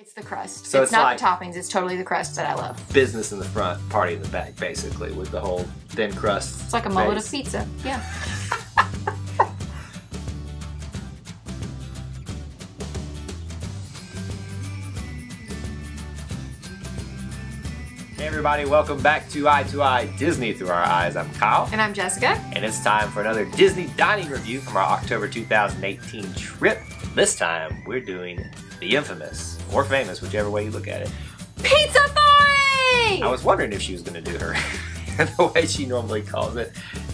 It's the crust. So it's, it's not like- the toppings. It's totally the crust that I love. Business in the front, party in the back, basically, with the whole thin crust. It's like a mullet of pizza. Yeah. Hey everybody, welcome back to Eye to Eye Disney Through Our Eyes. I'm Kyle, And I'm Jessica. and it's time for another Disney dining review from our October 2018 trip. This time, we're doing the infamous, or famous, whichever way you look at it. Pizza Thori! I was wondering if she was going to do her the way she normally calls it.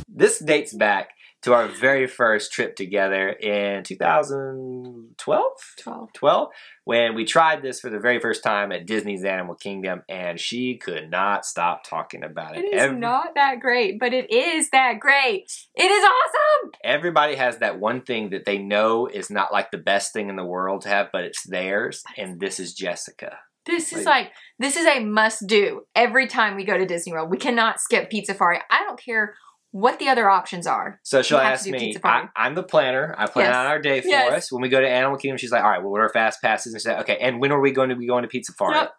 This dates back to our very first trip together in 2012? 12. 12 when we tried this for the very first time at Disney's Animal Kingdom and she could not stop talking about it. It is Every- not that great, but it is that great. It is awesome! Everybody has that one thing that they know is not like the best thing in the world to have, but it's theirs, and this is Jessica. This is Like- this is a must do every time we go to Disney World. We cannot skip Pizzafari. I don't care what the other options are. So she'll ask me, I, I'm the planner. I plan Yes. out our day for Yes. us. When we go to Animal Kingdom, she's like, all right, well, what are our fast passes? And she's like, okay, and when are we going to be going to Pizzafari? Yep.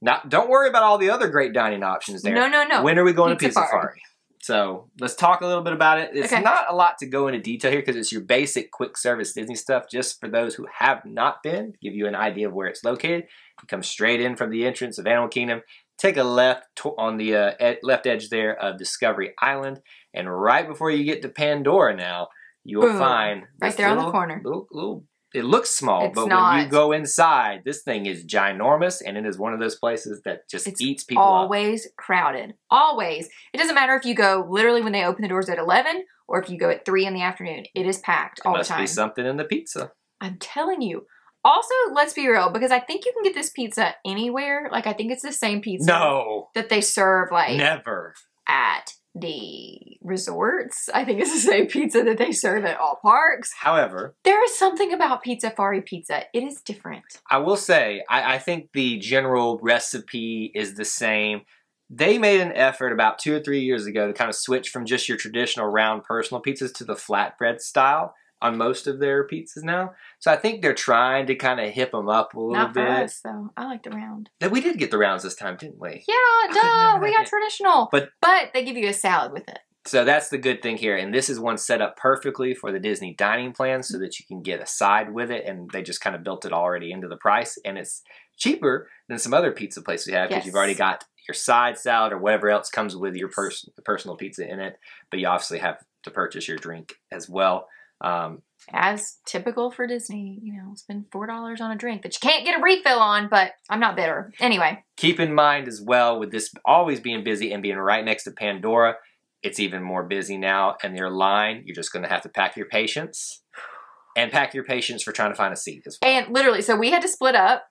Not, don't worry about all the other great dining options there. No, no, no. When are we going to Pizza Pizzafari. Fari? So let's talk a little bit about it. It's Okay. not a lot to go into detail here because it's your basic quick service Disney stuff. Just for those who have not been, give you an idea of where it's located. You come straight in from the entrance of Animal Kingdom. Take a left to- on the uh, ed- left edge there of Discovery Island, and right before you get to Pandora, now you will Boom. find Right there on the corner. Little, little, it looks small, It's but when you go inside, this thing is ginormous, and it is one of those places that just It's eats people up. Always crowded. Always. It doesn't matter if you go literally when they open the doors at 11 or if you go at 3 in the afternoon. It is packed all the time. Must be something in the pizza. I'm telling you. Also, let's be real because I think you can get this pizza anywhere. Like I think it's the same pizza No, that they serve like never. at the resorts. I think it's the same pizza that they serve at all parks. However, There is something about Pizzafari pizza. It is different. I will say, I, I think the general recipe is the same. They made an effort about two or three years ago to kind of switch from just your traditional round personal pizzas to the flatbread style on most of their pizzas now. So I think they're trying to kind of hip them up a little Not for bit. us though. I like the round. That we did get the rounds this time, didn't we? Yeah, duh. We got yet. traditional. But- but they give you a salad with it. So that's the good thing here. And this is one set up perfectly for the Disney dining plan so that you can get a side with it. And they just kind of built it already into the price. And it's cheaper than some other pizza places we have because Yes. you've already got your side salad or whatever else comes with your pers- personal pizza in it. But you obviously have to purchase your drink as well. Um, As typical for Disney, you know, spend four dollars on a drink that you can't get a refill on, but I'm not bitter. Anyway, keep in mind as well with this always being busy and being right next to Pandora, it's even more busy now. And your line, you're just going to have to pack your patience and pack your patience for trying to find a seat as well. and literally, so we had to split up,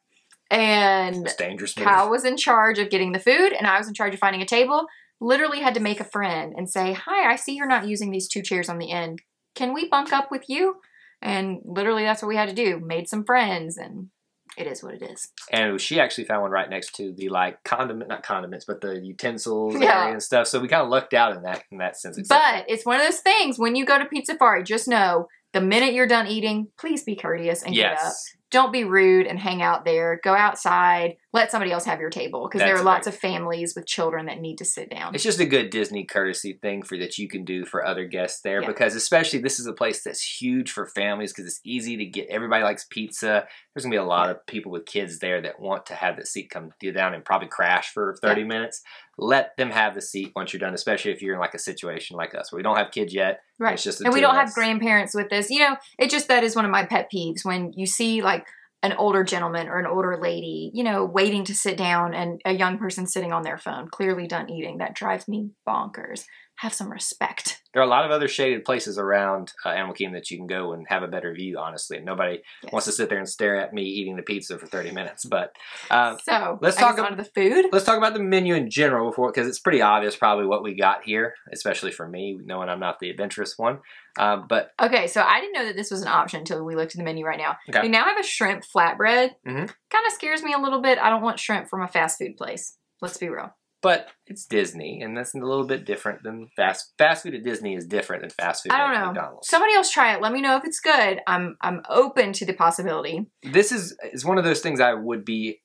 and It's dangerous. move. Kyle was in charge of getting the food, and I was in charge of finding a table. Literally had to make a friend and say, "Hi, I see you're not using these two chairs on the end. Can we bunk up with you?" And literally, that's what we had to do. Made some friends, and it is what it is. And she actually found one right next to the like condiment, not condiments, but the utensils Yeah. and stuff. So we kind of lucked out in that in that sense. But it's one of those things when you go to Pizzafari, just know the minute you're done eating, please be courteous and get up. Don't be rude and hang out there. Go outside. Let somebody else have your table because there are lots right. of families with children that need to sit down. it's just a good Disney courtesy thing for that you can do for other guests there Yeah. because especially this is a place that's huge for families because it's easy to get. Everybody likes pizza. There's gonna be a lot of people with kids there that want to have the seat come down and probably crash for 30 minutes. Let them have the seat once you're done, especially if you're in like a situation like us where we don't have kids yet. Right. It's just and we don't have grandparents with us. You know, it just that is one of my pet peeves when you see like an older gentleman or an older lady, you know, waiting to sit down and a young person sitting on their phone, clearly done eating. That drives me bonkers. Have some respect. There are a lot of other shaded places around uh, Animal Kingdom that you can go and have a better view, honestly. Nobody Yes. wants to sit there and stare at me eating the pizza for 30 minutes. But uh, so let's I talk guess ab- on to the food. let's talk about the menu in general before, because it's pretty obvious probably what we got here, especially for me, knowing I'm not the adventurous one. Uh, but Okay, so I didn't know that this was an option until we looked at the menu right now. Okay. We now have a shrimp flatbread. Mhm. Kind of scares me a little bit. I don't want shrimp from a fast food place. Let's be real. But it's Disney, and that's a little bit different than fast fast food at Disney is different than fast food I don't at know. McDonald's. Somebody else try it. Let me know if it's good. I'm I'm open to the possibility. this is is one of those things I would be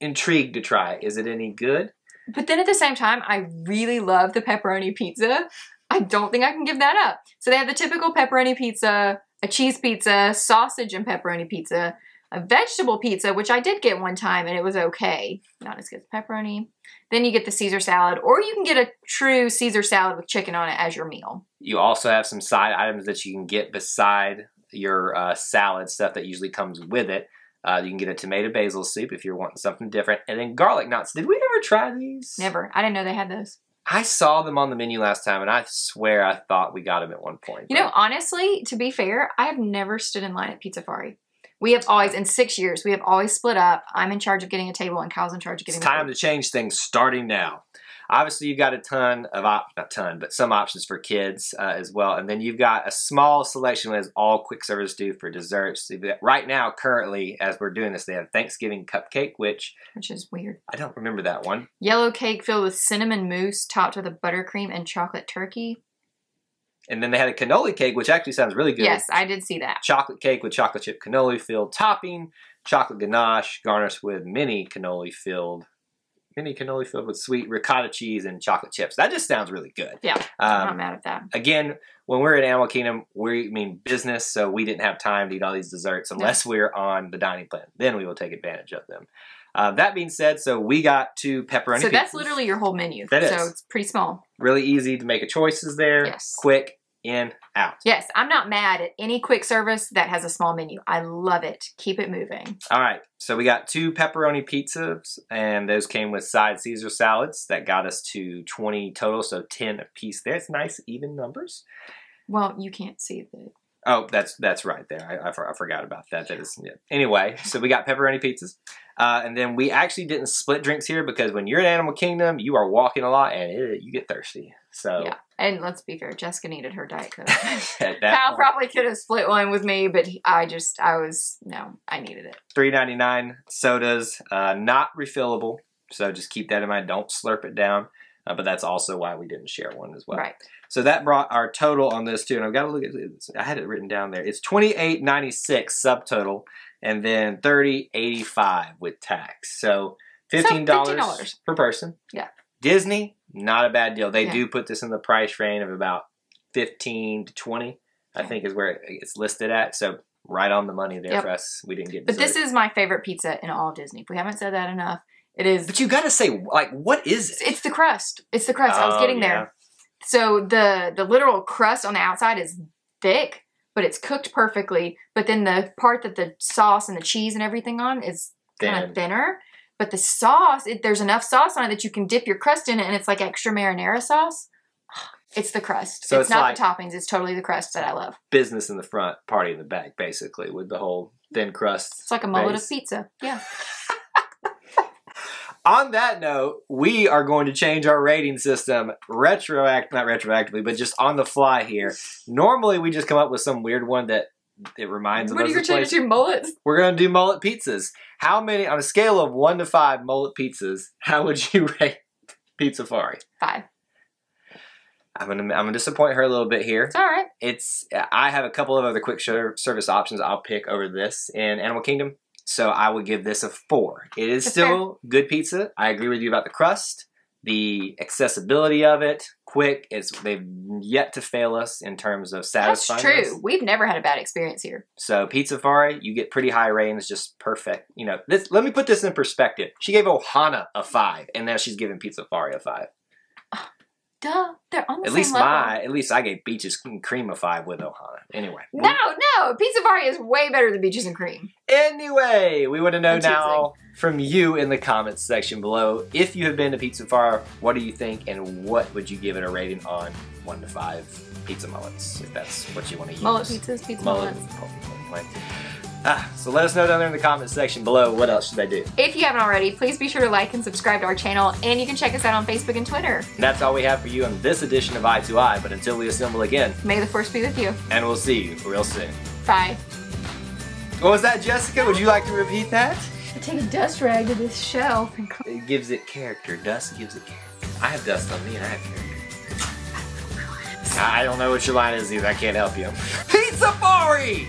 intrigued to try. Is it any good? But then at the same time, I really love the pepperoni pizza. I don't think I can give that up. So they have the typical pepperoni pizza, a cheese pizza, sausage and pepperoni pizza, a vegetable pizza, which I did get one time and it was okay. Not as good as pepperoni. Then you get the Caesar salad, or you can get a true Caesar salad with chicken on it as your meal. You also have some side items that you can get beside your uh, salad stuff that usually comes with it. Uh, you can get a tomato basil soup if you're wanting something different, and then garlic knots. Did we ever try these? Never. I didn't know they had those. I saw them on the menu last time, and I swear I thought we got them at one point. You know, honestly, to be fair, I have never stood in line at Pizzafari. We have always, in six years, we have always split up. I'm in charge of getting a table, and Kyle's in charge of getting. it's time to change things starting now. Obviously, you've got a ton of op- not ton, but some options for kids uh, as well, and then you've got a small selection as all quick service do for desserts. Right now, currently, as we're doing this, they have Thanksgiving cupcake, which which is weird. I don't remember that one. Yellow cake filled with cinnamon mousse, topped with a buttercream and chocolate turkey. And then they had a cannoli cake, which actually sounds really good. Yes, I did see that. Chocolate cake with chocolate chip cannoli filled topping, chocolate ganache garnished with mini cannoli filled, mini cannoli filled with sweet ricotta cheese and chocolate chips. That just sounds really good. Yeah, I'm not Um, mad at that. again, when we're at Animal Kingdom, we mean business, so we didn't have time to eat all these desserts unless we're on the dining plan. Then we will take advantage of them. Uh, that being said, so we got two pepperoni. So that's literally your whole menu. That so is. it's pretty small. really easy to make a choices there. Yes. Quick in out. Yes, I'm not mad at any quick service that has a small menu. I love it. Keep it moving. All right, so we got two pepperoni pizzas, and those came with side Caesar salads. That got us to 20 total, so 10 a piece there. It's nice, even numbers. Well, you can't see the. Oh, that's that's right there. I, I, for- I forgot about that. That is yeah. Anyway, so we got pepperoni pizzas, uh, and then we actually didn't split drinks here because when you're in Animal Kingdom, you are walking a lot and it, you get thirsty. So Yeah. And let's be fair, Jessica needed her Diet Coke. Kyle probably could have split one with me, but he- I just, I was, no, I needed it. three ninety nine sodas, uh, not refillable. So just keep that in mind. Don't slurp it down. Uh, but that's also why we didn't share one as well. right. So that brought our total on this too, and I've got to look at it. I had it written down there. It's twenty eight ninety six subtotal, and then thirty eighty five with tax. So fifteen dollars $15. per person. Yeah. Disney, not a bad deal. They Yeah. do put this in the price range of about fifteen to twenty. I Yeah. think is where it's listed at. So right on the money there Yep. for us. We didn't get. But this is my favorite pizza in all of Disney. If we haven't said that enough, it is. But you got to say, like, what is it? It's the crust. It's the crust. I was Oh, getting yeah. there. So the the literal crust on the outside is thick, but it's cooked perfectly. But then the part that the sauce and the cheese and everything on is kind of thinner. But the sauce, it, there's enough sauce on it that you can dip your crust in it, and it's like extra marinara sauce. It's the crust. So it's, it's not like- the toppings. It's totally the crust that I love. Business in the front, party in the back, basically, with the whole thin crust. It's like a mullet base. of pizza. Yeah. On that note, we are going to change our rating system retroact not retroactively, but just on the fly here. Normally we just come up with some weird one that it reminds What are us you of going place. to do? Mullets? We're gonna do mullet pizzas. How many on a scale of one to five mullet pizzas, how would you rate Pizzafari? Five. I'm gonna I'm gonna disappoint her a little bit here. It's all right. It's I have a couple of other quick ser- service options I'll pick over this in Animal Kingdom. So I would give this a four. It is That's still good pizza. I agree with you about the crust, the accessibility of it, quick. It's they've yet to fail us in terms of satisfying. That's true. us. We've never had a bad experience here. So Pizzafari, you get pretty high ratings, just perfect. You know, this. Let me put this in perspective. She gave Ohana a five, and now she's giving Pizzafari a five. Duh. They're on the At least level. my, at least I gave Beaches and Cream a five with Ohana. Anyway. No, no. Pizza Party is way better than Beaches and Cream. Anyway, we want to know now from you in the comments section below if you have been to Pizza Far, what do you think and what would you give it a rating on 1 to 5 pizza mullets if that's what you want to use. Mullet pizzas, pizza Mullet. mullets. Right. Ah, so let us know down there in the comments section below what else should I do. If you haven't already, please be sure to like and subscribe to our channel, and you can check us out on Facebook and Twitter. And that's all we have for you on this edition of Eye to Eye, but until we assemble again, May the force be with you. and we'll see you real soon. Bye. What was that, Jessica? Would you like to repeat that? I take a dust rag to this shelf and clean. It gives it character. Dust gives it character. I have dust on me and I have character. I I don't know what your line is either. I can't help you. Pizza Bari!